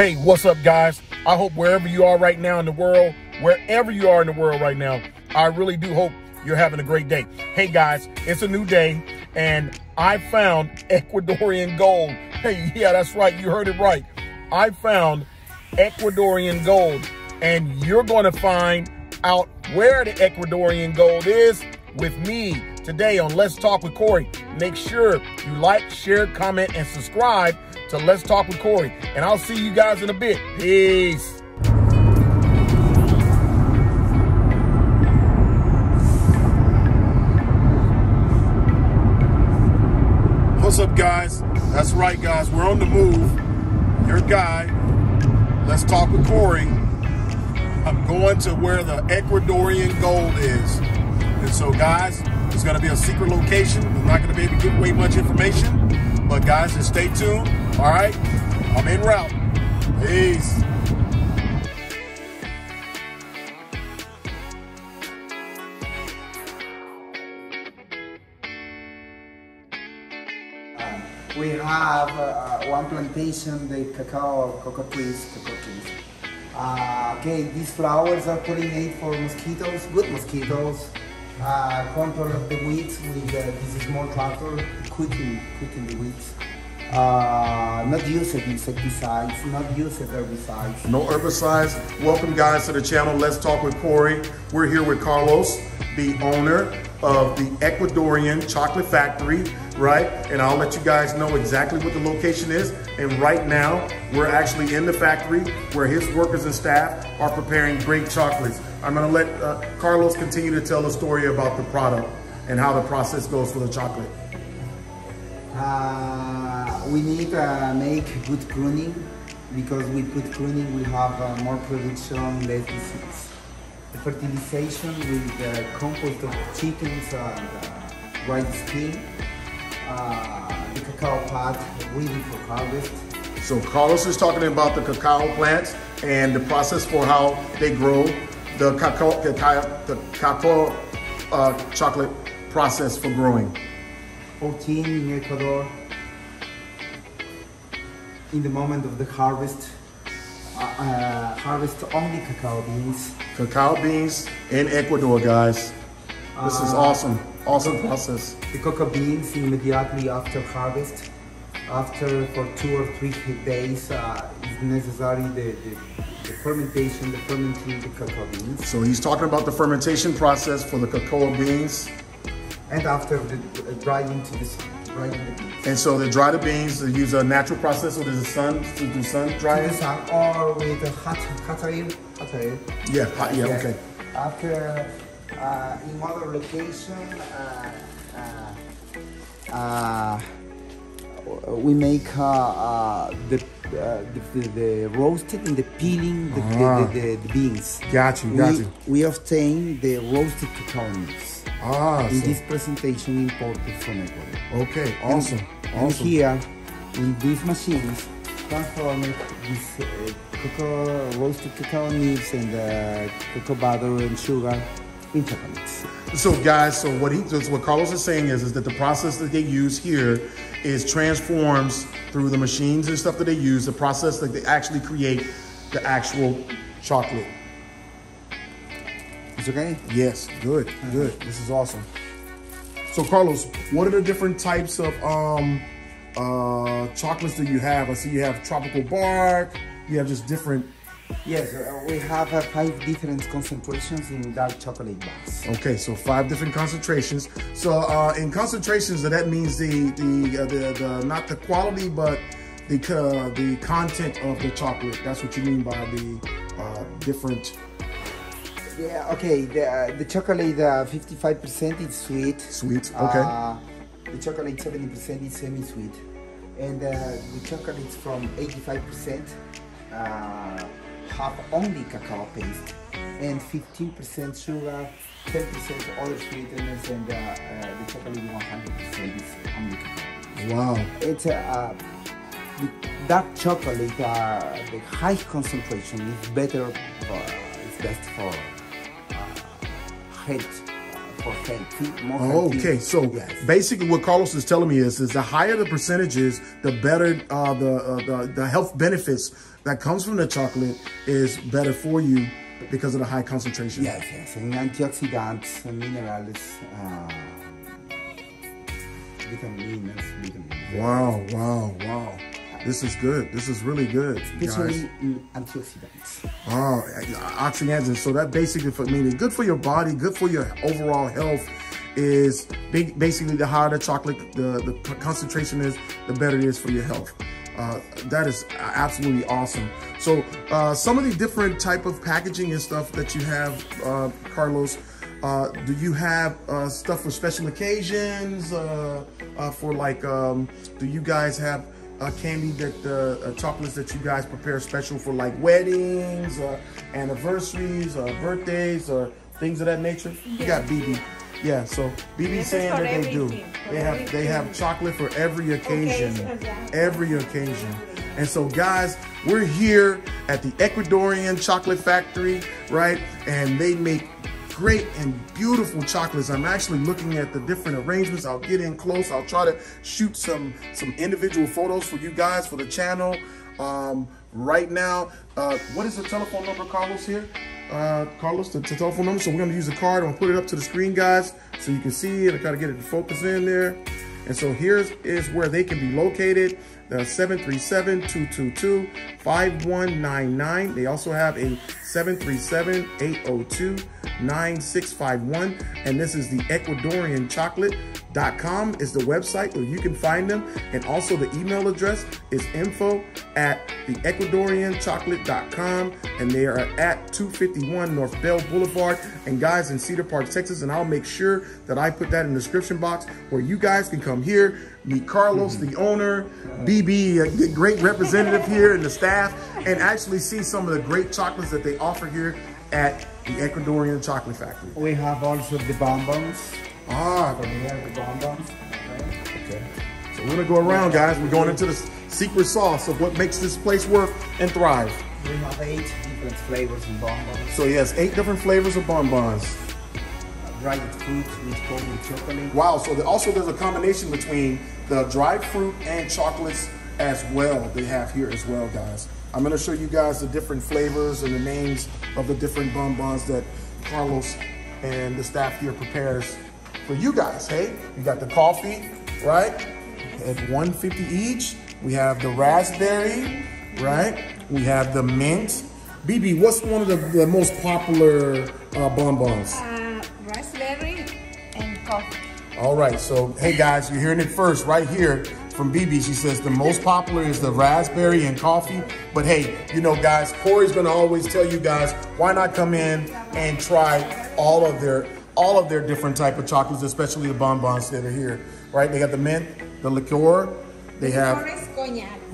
Hey, what's up, guys? I hope wherever you are right now in the world, wherever you are in the world right now, I really do hope you're having a great day. Hey, guys, it's a new day, and I found Ecuadorian gold. Hey, yeah, that's right. You heard it right. I found Ecuadorian gold, and you're going to find out where the Ecuadorian gold is with me today on Let's Talk with Cory. Make sure you like, share, comment, and subscribe to Let's Talk with Cory. And I'll see you guys in a bit. Peace. What's up, guys? That's right, guys. We're on the move. Your guy. Let's talk with Cory. I'm going to where the Ecuadorian gold is. And so, guys, it's going to be a secret location. I'm not going to be able to give away much information. But, guys, just stay tuned. All right? I'm en route. Peace. We have uh, one plantation, the cacao, cocoa trees, cacao trees. Uh, okay, these flowers are pollinated for mosquitoes, good mosquitoes. Uh, control of the weeds with uh, this small tractor, quicking, quicking the weeds. Uh, not use insecticides, not use herbicides. No herbicides. Welcome, guys, to the channel. Let's talk with Cory. We're here with Carlos, the owner of the Ecuadorian Chocolate Factory, right? And I'll let you guys know exactly what the location is. And right now, we're actually in the factory where his workers and staff are preparing great chocolates. I'm gonna let uh, Carlos continue to tell the story about the product and how the process goes for the chocolate. Uh, we need to uh, make good pruning because with good pruning we have uh, more production, less disease. The fertilization with the compost of chickens and uh, white skin. Uh, the cacao pod ready for harvest. So Carlos is talking about the cacao plants and the process for how they grow, the cacao, cacao the cacao uh, chocolate process for growing. 14 in Ecuador. In the moment of the harvest, uh, uh, harvest only cacao beans. Cacao beans in Ecuador, guys. This is Uh, awesome, awesome process. The cocoa beans immediately after harvest. After for two or three days uh, is necessary the, the, the fermentation, the fermenting the cocoa beans. So he's talking about the fermentation process for the cacao beans. And after the uh, drying to the sun, drying the beans. And so they dry the beans, they use a natural process, or there's a sun, to do sun the drying? sun or with a hot, hot air, hot air. Yeah, hot- yeah, okay. After uh, in other location, uh, uh, uh, we make the, uh, the, the the roasted and the peeling the, Ah. the, the, the beans. Got you, we, obtain the roasted cacao. Ah, In so- this presentation imported from Ecuador. okay, And- awesome, And here, in these machines, transform this uh, cocoa, roasted cacao nibs and uh, cocoa butter and sugar So guys, so what he so what Carlos is saying is is that the process that they use here is transforms through the machines and stuff that they use, the process that they actually create the actual chocolate. It's okay? Yes, good, good. This is awesome. So Carlos, what are the different types of um uh chocolates that you have? I see you have tropical bark, you have just different Yes, uh, we have uh, five different concentrations in dark chocolate bars. Okay, so five different concentrations. So uh, in concentrations, that means the the, uh, the the not the quality, but the uh, the content of the chocolate. That's what you mean by the uh, different. Yeah, okay, the, uh, the chocolate uh, 55% is sweet. Sweet, okay. Uh, the chocolate 70% is semi-sweet. And uh, the chocolates from 85% uh, have only cacao paste and 15% sugar, 10% other sweeteners, and uh, uh, the chocolate 100% is only cacao. Wow. It's a uh, the dark chocolate, uh, the high concentration is better for, it's best for uh, health, uh, for healthy, more Oh, healthy. okay, so Yes. basically, what Carlos is telling me is, is the higher the percentages, the better uh, the, uh, the the health benefits that comes from the chocolate is better for you because of the high concentration. Yes, yes, and antioxidants, and minerals, uh, vitamins, vitamins. Wow, wow, wow. This is good. This is really good, Especially guys. antioxidants. Oh, oxygen. So that basically for meaning good for your body, good for your overall health is big, basically the higher the chocolate, the, the concentration is, the better it is for your health. Uh, that is absolutely awesome. So uh, some of the different type of packaging and stuff that you have, uh, Carlos, uh, do you have uh, stuff for special occasions? Uh, for like, um, do you guys have candy that chocolates that you guys prepare special for like weddings, anniversaries, birthdays, or things of that nature? You got BeBe. Yeah, so BeBe saying that they do. They have they have chocolate for every occasion. Every occasion. And so guys, we're here at the Ecuadorian Chocolate Factory, right? And they make great and beautiful chocolates. I'm actually looking at the different arrangements. I'll get in close. I'll try to shoot some some individual photos for you guys for the channel. Um, right now, uh, what is the telephone number, Carlos, here? Uh, Carlos, the, the, telephone number. So we're gonna use a card. I'm gonna put it up to the screen, guys, so you can see it. I gotta get it to focus in there. And so here's is where they can be located. The 737-222-5199. They also have a 737-802-9651. And this is the Ecuadorian chocolate com is the website where you can find them. And also the email address is info at the ecuadorianchocolate.com. And they are at 251 North Bell Boulevard. And guys in Cedar Park, Texas. And I'll make sure that I put that in the description box where you guys can come here, meet Carlos, the owner, BeBe, the great representative here and the staff, and actually see some of the great chocolates that they offer here at the Ecuadorian Chocolate Factory. We have also the bonbons. Ah, we have the bonbons. Okay. So we're gonna go around, guys. We're going into the secret sauce of what makes this place work and thrive. We have eight different flavors of bonbons. So yes, eight different flavors of bonbons. dried fruit with cold chocolate. Wow. So the, also there's a combination between the dried fruit and chocolates as well. They have here as well, guys. I'm gonna show you guys the different flavors and the names of the different bonbons that Carlos and the staff here prepares for you guys, hey? You got the coffee, right? At 150 each. We have the raspberry, right? We have the mint. BeBe, what's one of the, the most popular uh, bonbons? Uh, raspberry and coffee. All right, so hey guys, you're hearing it first right here from BeBe. She says the most popular is the raspberry and coffee. But hey, you know guys, Cory's gonna always tell you guys, why not come in and try all of their all of their different type of chocolates, especially the bonbons that are here, right? They got the mint, the liqueur, they have...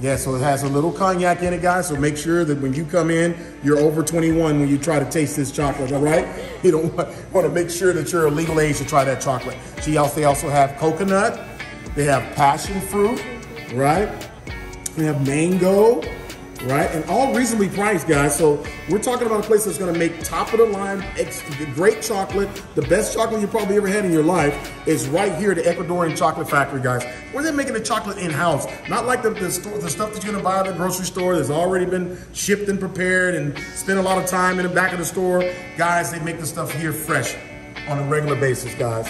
Yeah, so it has a little cognac in it, guys. So make sure that when you come in, you're over 21 when you try to taste this chocolate, all right? You don't want to make sure that you're a legal age to try that chocolate. She also, they also have coconut. They have passion fruit, right? They have mango, right? And all reasonably priced, guys. So we're talking about a place that's going to make top of the line, great chocolate, the best chocolate you probably ever had in your life is right here at the Ecuadorian Chocolate Factory, guys. Where they're making the chocolate in-house, not like the, the, store, the stuff that you're going to buy at the grocery store that's already been shipped and prepared and spend a lot of time in the back of the store. Guys, they make the stuff here fresh on a regular basis, guys.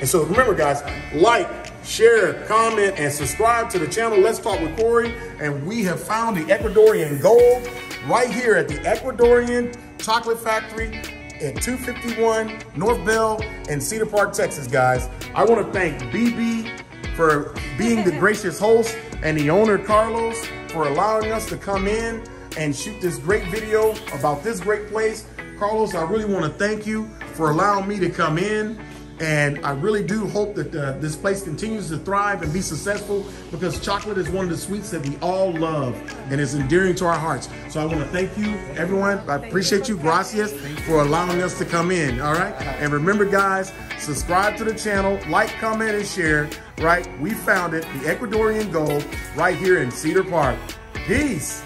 And so remember, guys, like, share, comment, and subscribe to the channel. Let's Talk with Cory. And we have found the Ecuadorian gold right here at the Ecuadorian Chocolate Factory at 251 North Bell in Cedar Park, Texas, guys. I want to thank BeBe for being the gracious host and the owner, Carlos, for allowing us to come in and shoot this great video about this great place. Carlos, I really want to thank you for allowing me to come in and I really do hope that uh, this place continues to thrive and be successful because chocolate is one of the sweets that we all love and is endearing to our hearts. So I want to thank you, everyone. I appreciate you. Gracias for allowing us to come in. All right. And remember, guys, subscribe to the channel, like, comment, and share. Right. We found it, the Ecuadorian Gold, right here in Cedar Park. Peace.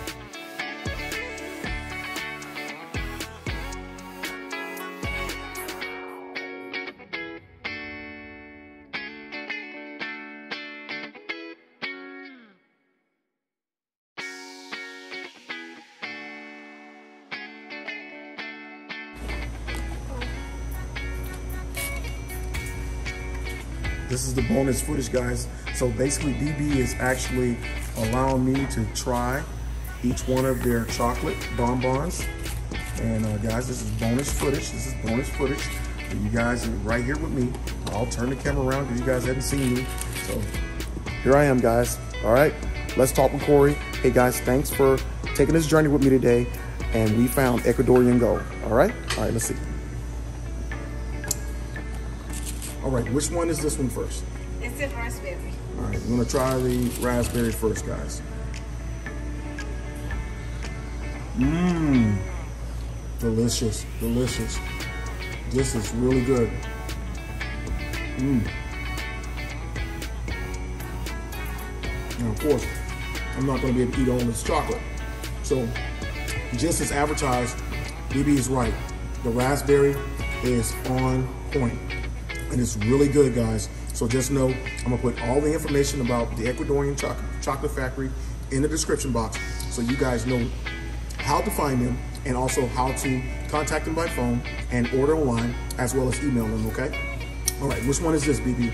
This is the bonus footage, guys. So basically, BeBe is actually allowing me to try each one of their chocolate bonbons. And uh, guys, this is bonus footage. This is bonus footage. And you guys are right here with me. I'll turn the camera around because you guys haven't seen me. So here I am, guys. All right, let's talk with Cory. Hey, guys, thanks for taking this journey with me today. And we found Ecuadorian gold. All right, all right, let's see. All right, which one is this one first? It's a raspberry. All right, we're gonna try the raspberry first, guys. Mmm, delicious, delicious. This is really good. Mmm. Now, of course, I'm not gonna be able to eat all this chocolate. So, just as advertised, BeBe is right. The raspberry is on point and it's really good, guys. So just know I'm gonna put all the information about the Ecuadorian chocolate, chocolate factory in the description box so you guys know how to find them and also how to contact them by phone and order online as well as email them, okay? All right, which one is this, BeBe?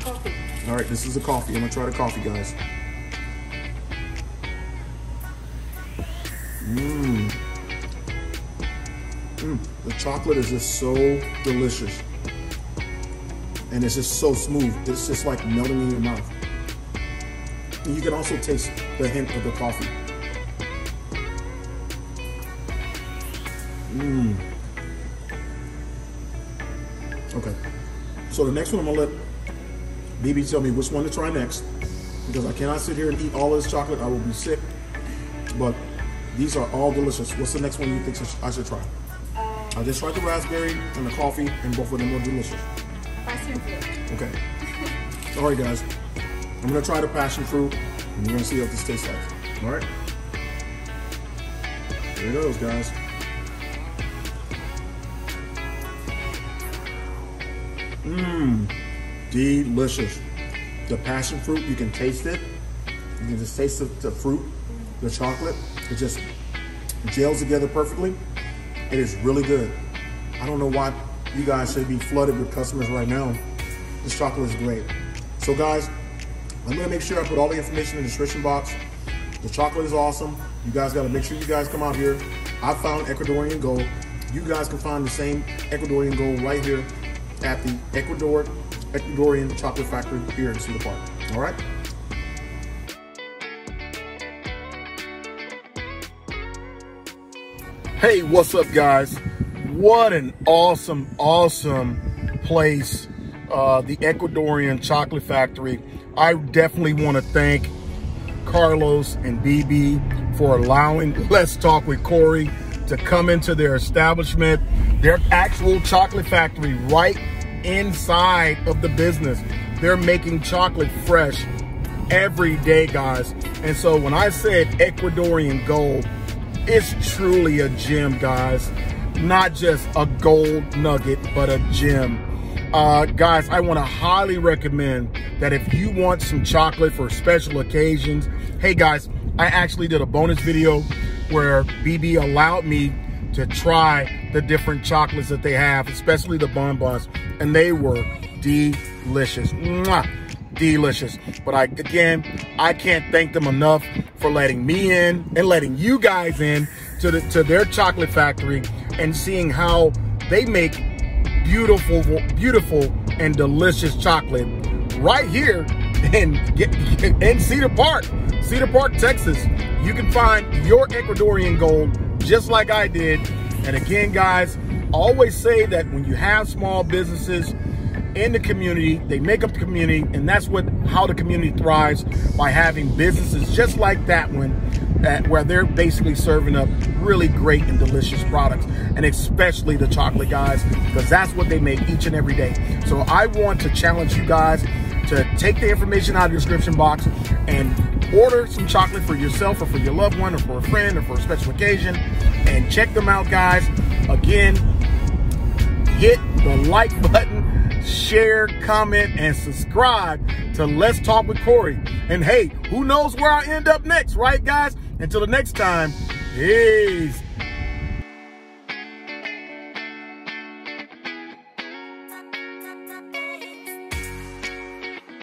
Coffee. All right, this is the coffee. I'm gonna try the coffee, guys. Mmm. Mmm. The chocolate is just so delicious. And it's just so smooth. It's just like melting in your mouth. And you can also taste the hint of the coffee. Mmm. Okay. So the next one I'm gonna let BeBe tell me which one to try next because I cannot sit here and eat all of this chocolate. I will be sick. But these are all delicious. What's the next one you think I should try? Uh, I just tried the raspberry and the coffee, and both of them are delicious. Passion fruit. Okay. All right, guys. I'm gonna try the passion fruit, and we're gonna see what this tastes like. All right. Here it goes, guys. Mmm, delicious. The passion fruit, you can taste it. You can just taste the, the fruit, the chocolate. It just gels together perfectly. It is really good. I don't know why you guys should be flooded with customers right now. This chocolate is great. So guys, I'm gonna make sure I put all the information in the description box. The chocolate is awesome. You guys gotta make sure you guys come out here. I found Ecuadorian gold. You guys can find the same Ecuadorian gold right here at the Ecuador Ecuadorian Chocolate Factory here in Cedar Park. All right? Hey, what's up, guys? What an awesome, awesome place, uh, the Ecuadorian Chocolate Factory. I definitely want to thank Carlos and BeBe for allowing Let's Talk with Cory to come into their establishment, their actual chocolate factory right inside of the business. They're making chocolate fresh every day, guys. And so when I said Ecuadorian gold, it's truly a gem, guys. Not just a gold nugget, but a gem. Uh, guys, I want to highly recommend that if you want some chocolate for special occasions, hey guys, I actually did a bonus video where BeBe allowed me to try the different chocolates that they have, especially the bonbons, and they were delicious. Mwah! Delicious. But I again, I can't thank them enough for letting me in and letting you guys in to the to their chocolate factory and seeing how they make beautiful, beautiful and delicious chocolate right here in, in Cedar Park, Cedar Park, Texas. You can find your Ecuadorian gold just like I did. And again, guys, always say that when you have small businesses in the community, they make up the community, and that's what how the community thrives by having businesses just like that one, that, where they're basically serving up really great and delicious products, and especially the chocolate guys, because that's what they make each and every day. So I want to challenge you guys to take the information out of the description box and order some chocolate for yourself or for your loved one or for a friend or for a special occasion and check them out guys. Again hit the like button share comment and subscribe to let's talk with cory. And hey who knows where i end up next right guys until the next time peace